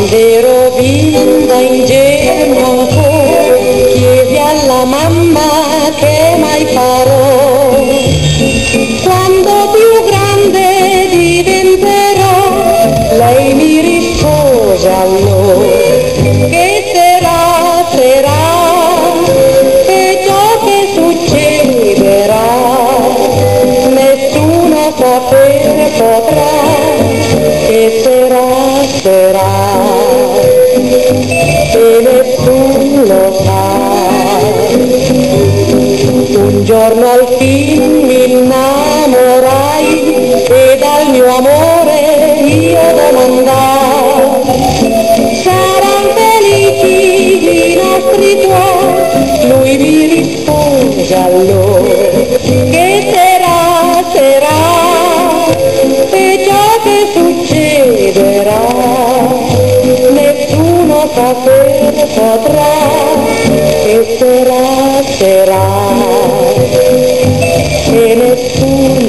Quando ero bimba ingenua chiesi alla mamma che mai farò. Quando più grande diventerò, lei mi rispose allora, che sarà, sarà, e ciò che succederà, nessuno sapere potrà, sarà, sarà, e nessuno lo sa. Un giorno al fin mi innamorai e dal mio amore también podrás esperar, esperar en el sur.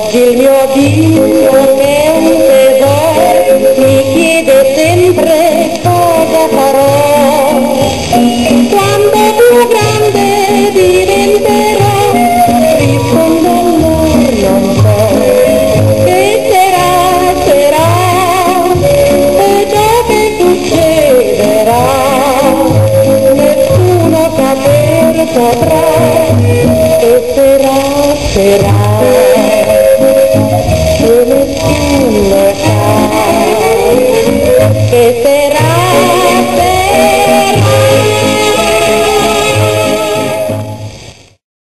Oggi il mio Dio è un tesoro mi chiede sempre cosa farò. Quando più grande diventerò, rispondo lui non so. Che sarà, sarà, e ciò che succederà, nessuno sapere potrà. Che sarà, sarà. que